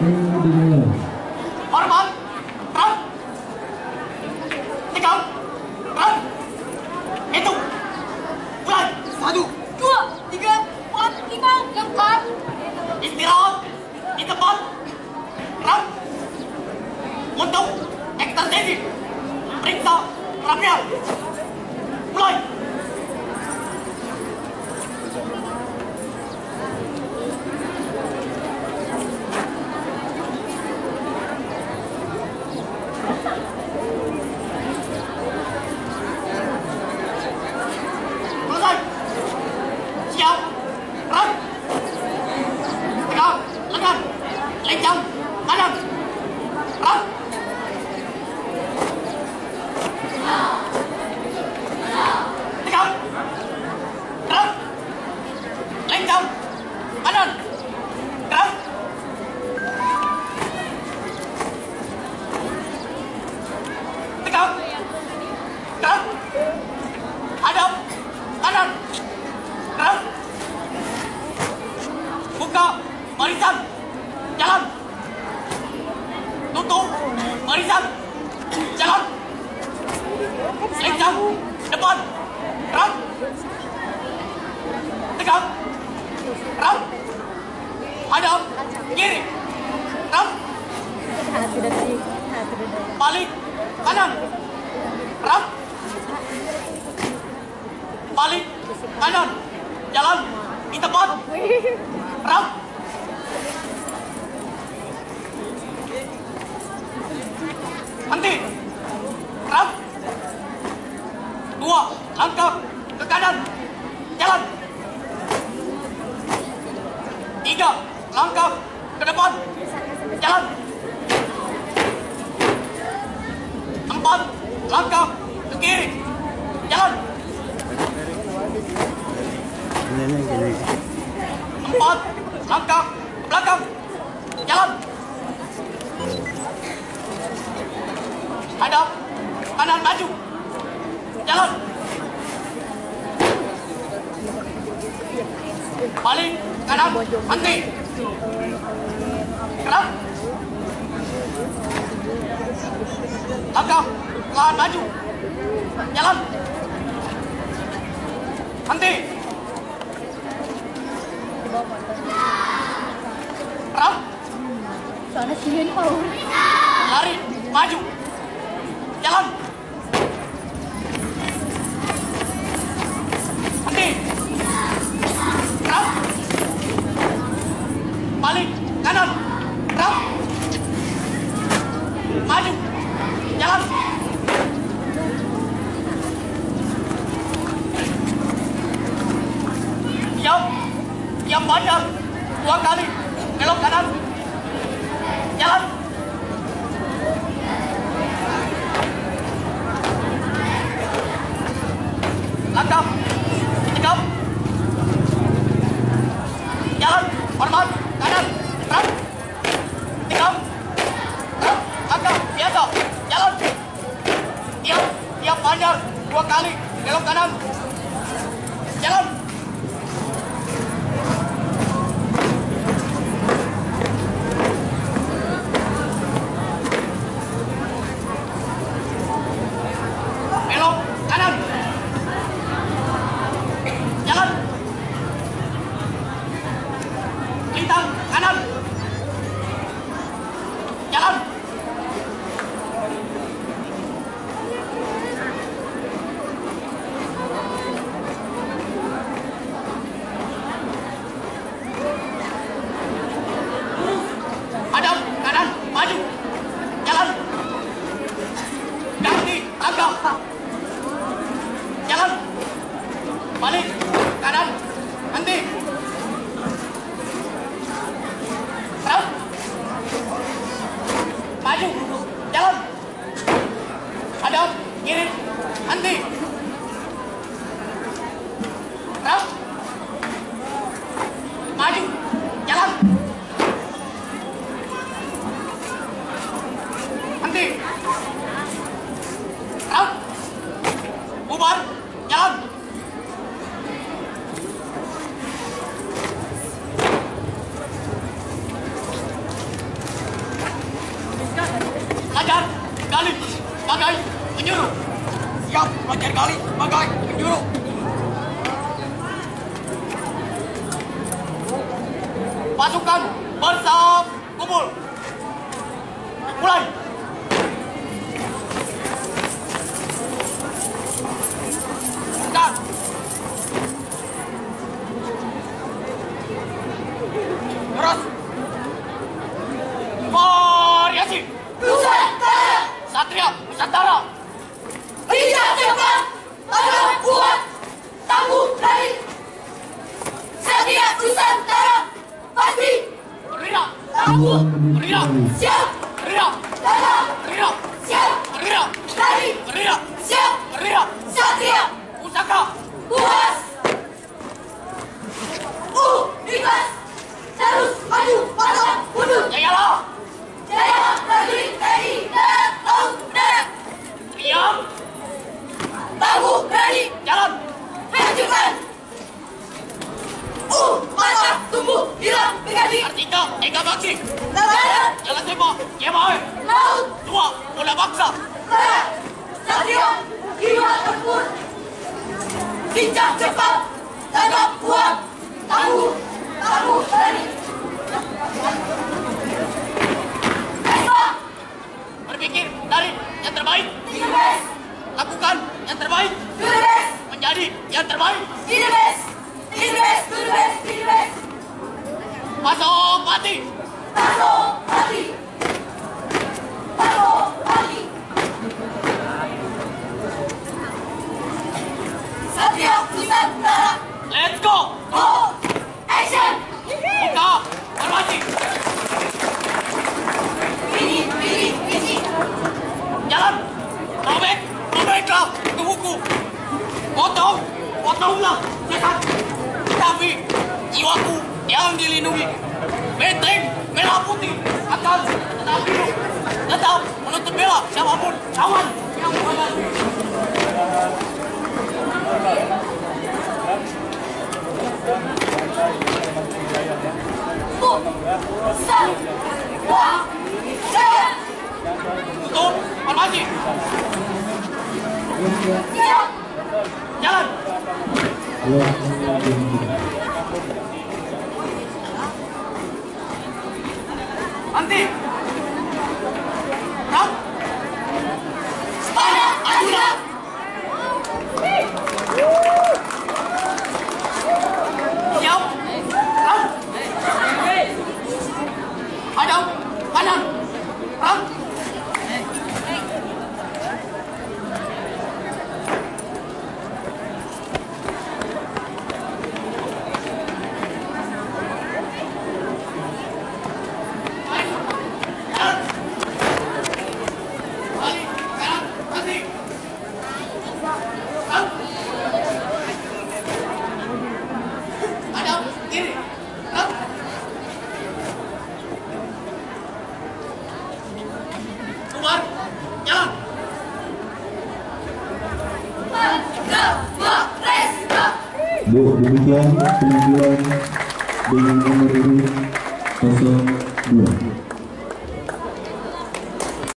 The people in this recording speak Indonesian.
Mm-hmm. Tutup barisan. Jalan. Lencang. Depan. Rem. Tegak. Rem. Hadap. Kiri. Rem. Balik. Kanan. Rem. Balik. Kanan. Jalan. Di tempat. Rem. Henti. Rem. Dua langkah ke kanan. Jalan. Tiga langkah ke depan. Jalan. Empat langkah ke kiri. Jalan. Gini, gini. Empat langkah ke belakang. Jalan. Hadap. Kanan maju. Jalan. Balik. Kanan. Henti. Gerak. Langkah. Pelan maju. Jalan. Henti. Ram. Soalnya sini ini mau. Lari. Maju. Jalan. Henti. Ram. Balik. Kanan. Ram. Maju. Jalan. Siap. Siap panjang. Dua kali. Belok kanan. Jalan. Langkah. Tegap. Jalan. Hormat. Kanan. Rem. Tegap. Rem. Langkah. Biasa. Jalan. Tiap. Tiap panjang. Dua kali. Belok kanan. Jalan. Belok kanan. Jalan. Lintang kanan. Jalan. Hadap kanan maju. Jalan. Ganti langkah. Jalan. Balik. Kanan. Henti. Rem. Maju. Jalan. Hadap. Kiri. Henti. Rem. Maju. Jalan. Henti. Rem. Bubar. Jalan. Wajar kali sebagai penjuru. Pasukan bersam kumpul. Mulai. Bukan. Terus. Variasi. Nusantara Satria Nusantara. Tidak cepat Adalah kuat Tangguh dari Satria Nusantara Tangguh Rira. Siap. Siap. Siap. Ikhlas Terus. Maju. Jalan. Hancurkan Mantap Tumbuh Hilang Berganti Artika. Eka Bakti. Darat Jalan tembak. Jemaah. Laut Dua. Bola bangsa. Darat Satria Jiwa tempur Lincah cepat Tanggap kuat Tangguh Tangguh Tembak Berpikir dari yang terbaik. Tiga Lakukan yang terbaik. Menjadi yang terbaik. Tiga bes Tiga bes Masuk mati. Tato Mati Tato Mati Satria Nusantara Let's go. Go Action Buka. Formasi. Ini Ini Ini Jalan. Robek. Robeklah. Tubuhku. Potong. Potonglah. Setan. Tapi jiwaku yang dilindungi. Benteng merah putih akan tetap hidup. Tetap menuntut bela siapa pun kawan yang menghadapi. Sang Wah Jaya Tutup. Formasi. Siap Jalan. Nanti. Rap. Pada Adira Siap. Rap. Hadap. Kanan. Rap. Jalan. Balik. Kanan. Nanti. Rap. Hadap. Kiri. Rap. Keluar. Jalan. Bu, demikian penampilan dengan nomor urut 02.